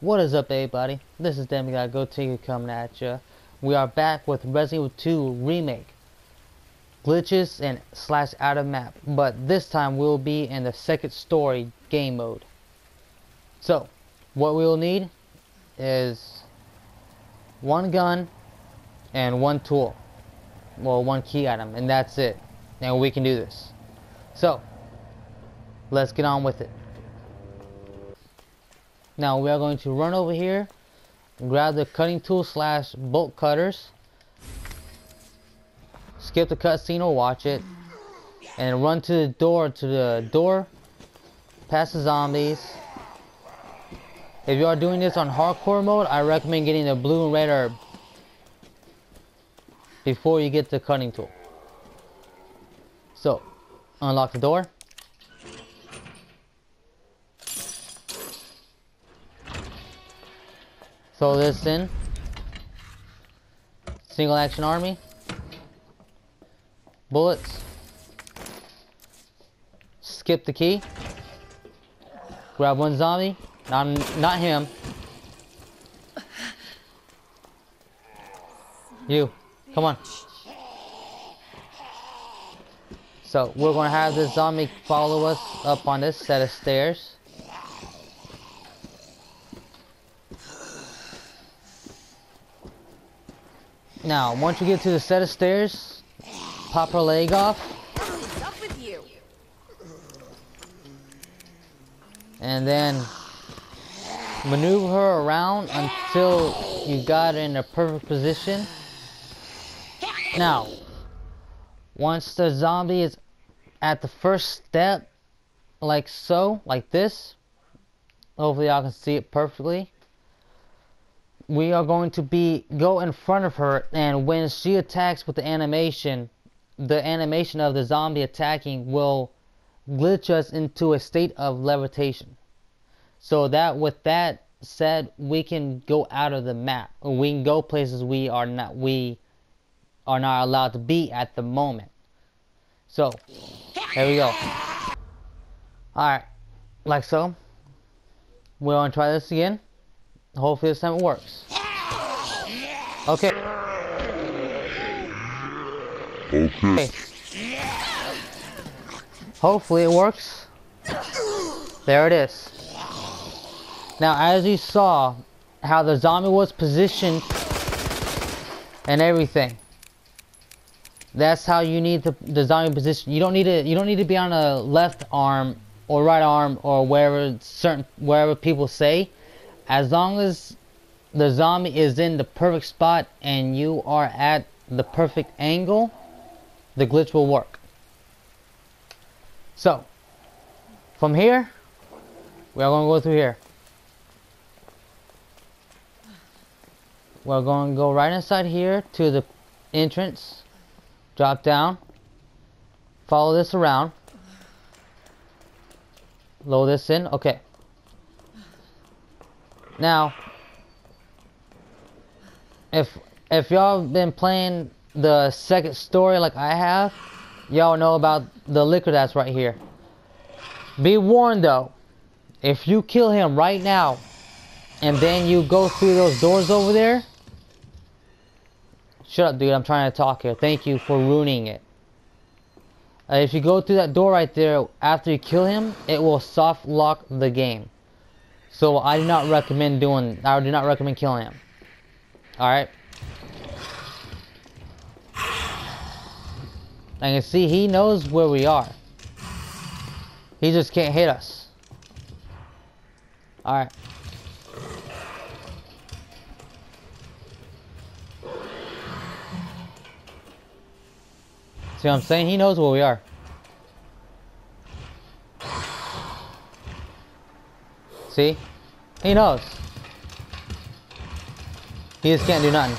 What is up everybody? This is Demigod Gotenku coming at ya. We are back with Resident Evil 2 Remake. Glitches and slash out of map. But this time we'll be in the second story game mode. So, what we'll need is one gun and one tool. Well, one key item and that's it. And we can do this. So, let's get on with it. Now we are going to run over here, grab the cutting tool slash bolt cutters, skip the cutscene or watch it, and run to the door, to the door, past the zombies. If you are doing this on hardcore mode, I recommend getting the blue and red herb before you get the cutting tool. So, unlock the door. Throw this in. Single action army. Bullets. Skip the key. Grab one zombie. Not, him. You. Come on. So, we're going to have this zombie follow us up on this set of stairs. Now, once you get to the set of stairs, pop her leg off. And then maneuver her around until you got in a perfect position. Now, once the zombie is at the first step, like so, like this, hopefully y'all can see it perfectly we are going to be go in front of her and when she attacks with the animation the animation of the zombie attacking will glitch us into a state of levitation. So that with that said we can go out of the map. We can go places we are not we are not allowed to be at the moment. So here we go. Alright like so. We're gonna try this again Hopefully this time it works. Okay. Okay. Hopefully it works. There it is. Now as you saw how the zombie was positioned and everything. That's how you need the, the zombie position. You don't need to you don't need to be on a left arm or right arm or wherever certain wherever people say as long as the zombie is in the perfect spot and you are at the perfect angle, the glitch will work. So, from here, we are going to go through here. We're going to go right inside here to the entrance, drop down, follow this around, load this in, okay. Now, if if y'all been playing the second story like I have, y'all know about the Licker that's right here. Be warned though, if you kill him right now, and then you go through those doors over there, shut up dude, I'm trying to talk here. Thank you for ruining it. Uh, if you go through that door right there after you kill him, it will soft lock the game. So I do not recommend doing, I do not recommend killing him. Alright. I can see he knows where we are. He just can't hit us. Alright. See what I'm saying? He knows where we are. See? He knows. He just can't do nothing.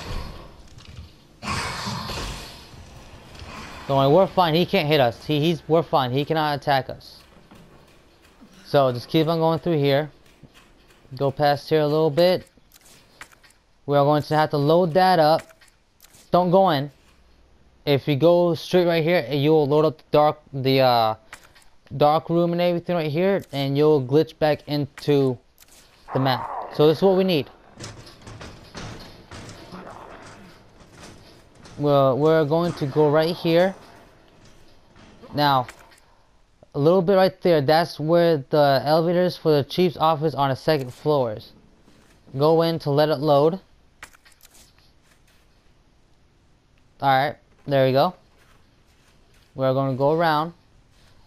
Worry, we're fine. He can't hit us. He, he's we're fine. He cannot attack us. So just keep on going through here. Go past here a little bit. We are going to have to load that up. Don't go in. If you go straight right here, you'll load up the dark the uh, dark room and everything right here and you'll glitch back into the map So this is what we need. Well, we're going to go right here. Now, a little bit right there, that's where the elevators for the chief's office on the second floors. Go in to let it load. Alright, there we go. We're going to go around.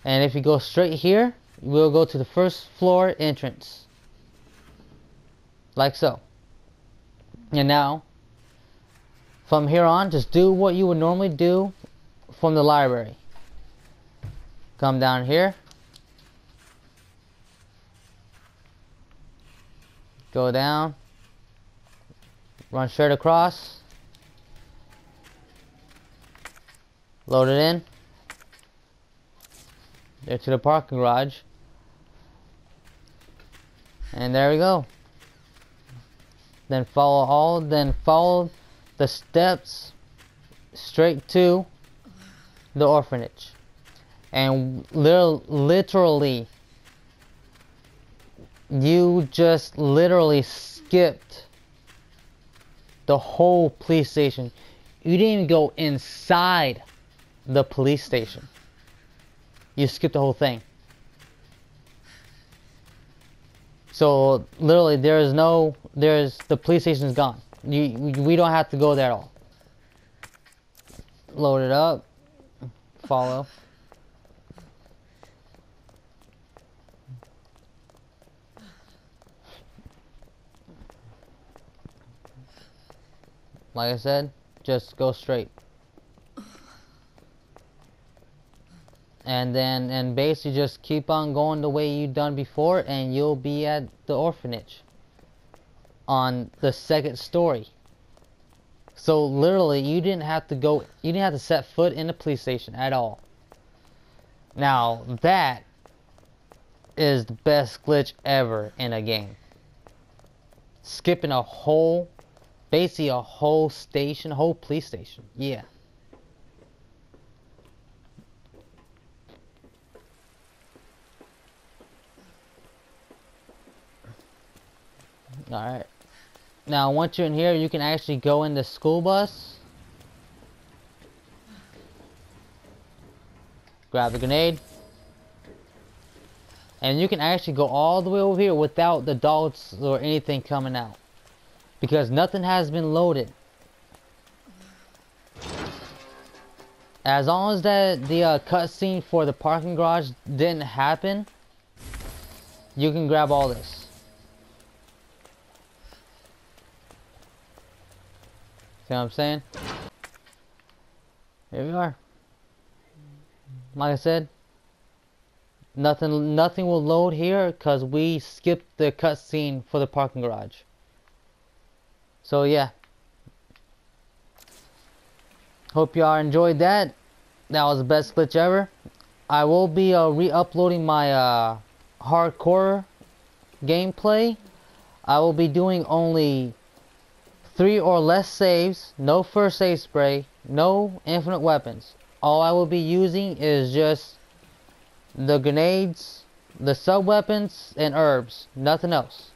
And if you go straight here, we'll go to the first floor entrance. Like so. And now, from here on, just do what you would normally do from the library. Come down here. Go down. Run straight across. Load it in. There to the parking garage. And there we go. Then follow all, then follow the steps straight to the orphanage. And literally you just literally skipped the whole police station. You didn't even go inside the police station. You skip the whole thing. So literally, there is no, there's the police station is gone. You, we don't have to go there at all. Load it up. Follow. Like I said, just go straight. And then, and basically just keep on going the way you done before and you'll be at the orphanage. On the second story. So literally, you didn't have to go, you didn't have to set foot in the police station at all. Now, that is the best glitch ever in a game. Skipping a whole basically a whole station, whole police station. Yeah. Alright. Now, once you're in here, you can actually go in the school bus. Grab the grenade. And you can actually go all the way over here without the dogs or anything coming out because nothing has been loaded. As long as that the uh, cutscene for the parking garage didn't happen, you can grab all this. See what I'm saying? Here we are. Like I said, nothing nothing will load here because we skipped the cutscene for the parking garage. So yeah. Hope y'all enjoyed that. That was the best glitch ever. I will be uh, re-uploading my uh, hardcore gameplay. I will be doing only three or less saves, no first aid spray, no infinite weapons. All I will be using is just the grenades, the sub weapons, and herbs. Nothing else.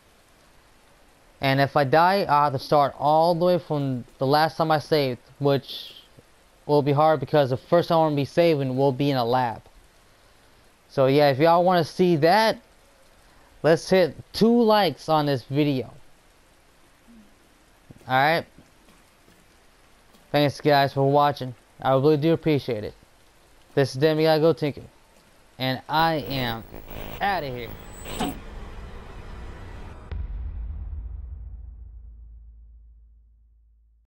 And if I die, I'll have to start all the way from the last time I saved, which will be hard because the first time I'm going to be saving will be in a lab. So yeah, if y'all want to see that, let's hit two likes on this video. Alright? Thanks guys for watching. I really do appreciate it. This is Demi I Gotenku. And I am out of here.